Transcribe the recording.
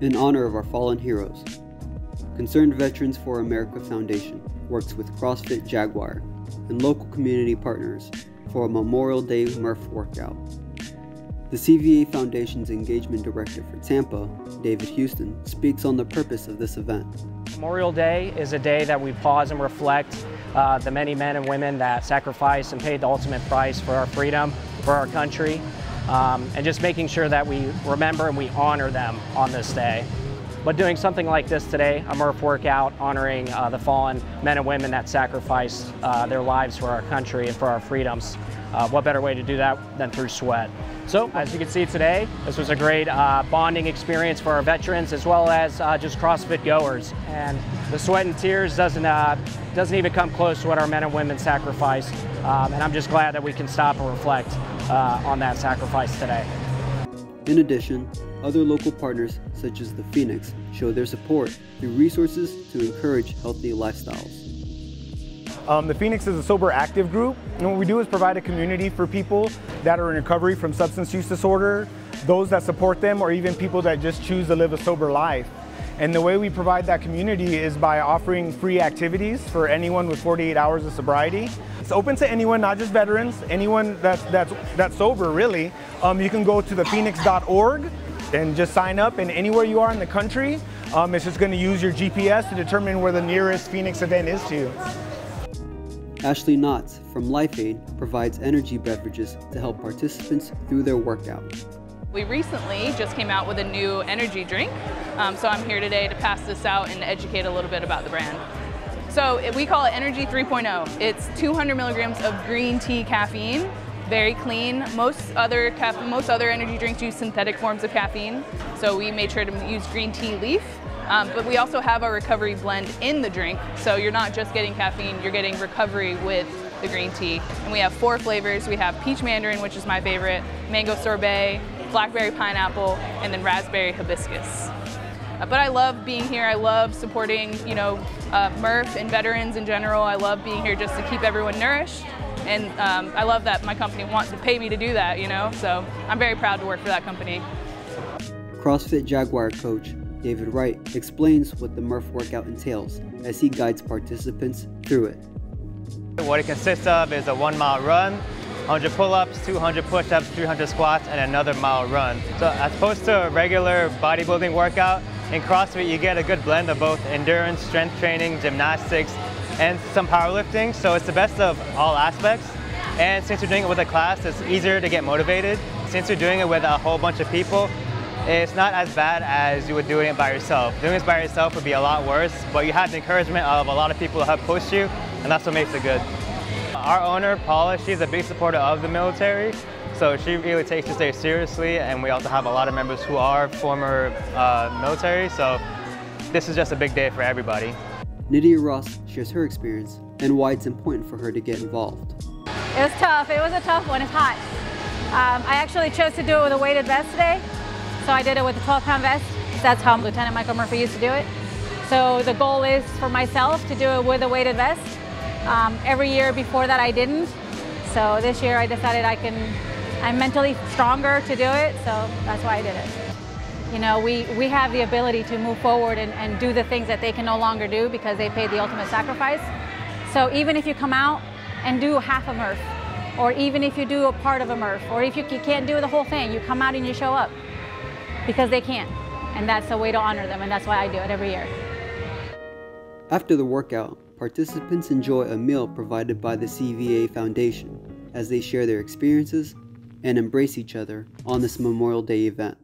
in honor of our fallen heroes. Concerned Veterans for America Foundation works with CrossFit Jaguar and local community partners for a Memorial Day Murph workout. The CVA Foundation's engagement director for Tampa, David Huston, speaks on the purpose of this event. Memorial Day is a day that we pause and reflect uh, the many men and women that sacrificed and paid the ultimate price for our freedom, for our country, um, and just making sure that we remember and we honor them on this day. But doing something like this today, a Murph workout honoring uh, the fallen men and women that sacrificed uh, their lives for our country and for our freedoms, uh, what better way to do that than through sweat? So as you can see today, this was a great uh, bonding experience for our veterans as well as uh, just CrossFit goers. And the sweat and tears doesn't, uh, doesn't even come close to what our men and women sacrificed. Um, and I'm just glad that we can stop and reflect on that sacrifice today. In addition, other local partners, such as the Phoenix, show their support through resources to encourage healthy lifestyles. Um, the Phoenix is a sober active group, and what we do is provide a community for people that are in recovery from substance use disorder, those that support them, or even people that just choose to live a sober life. And the way we provide that community is by offering free activities for anyone with 48 hours of sobriety. It's open to anyone, not just veterans, anyone that's, that's, that's sober really. Um, you can go to thephoenix.org and just sign up and anywhere you are in the country, um, it's just going to use your GPS to determine where the nearest Phoenix event is to you. Ashlee Knotts from LifeAid provides energy beverages to help participants through their workout. We recently just came out with a new energy drink, um, so I'm here today to pass this out and educate a little bit about the brand. So we call it Energy 3.0. It's 200 milligrams of green tea caffeine very clean. Most other most other energy drinks use synthetic forms of caffeine, so we made sure to use green tea leaf. Um, but we also have our recovery blend in the drink, so you're not just getting caffeine, you're getting recovery with the green tea. And we have four flavors. We have peach mandarin, which is my favorite, mango sorbet, blackberry pineapple, and then raspberry hibiscus. Uh, but I love being here. I love supporting, you know, uh, Murph and veterans in general. I love being here just to keep everyone nourished and um, I love that my company wants to pay me to do that, you know, so I'm very proud to work for that company. CrossFit Jaguar coach David Wright explains what the Murph workout entails as he guides participants through it. What it consists of is a one mile run, 100 pull-ups, 200 push-ups, 300 squats, and another mile run. So as opposed to a regular bodybuilding workout, in CrossFit you get a good blend of both endurance, strength training, gymnastics, and some powerlifting. So it's the best of all aspects. And since you're doing it with a class, it's easier to get motivated. Since you're doing it with a whole bunch of people, it's not as bad as you would doing it by yourself. Doing it by yourself would be a lot worse, but you have the encouragement of a lot of people who help push you, and that's what makes it good. Our owner, Paula, she's a big supporter of the military, so she really takes this day seriously, and we also have a lot of members who are former uh, military, so this is just a big day for everybody. Nidia Ross shares her experience and why it's important for her to get involved. It was tough. It was a tough one. It's hot. Um, I actually chose to do it with a weighted vest today. So I did it with a 12 pound vest. That's how Lieutenant Michael Murphy used to do it. So the goal is for myself to do it with a weighted vest. Um, every year before that I didn't. So this year I decided I can, I'm mentally stronger to do it. So that's why I did it. You know, we, we have the ability to move forward and, and do the things that they can no longer do because they paid the ultimate sacrifice. So even if you come out and do half a Murph, or even if you do a part of a Murph, or if you, can't do the whole thing, you come out and you show up because they can't. And that's a way to honor them, and that's why I do it every year. After the workout, participants enjoy a meal provided by the CVA Foundation as they share their experiences and embrace each other on this Memorial Day event.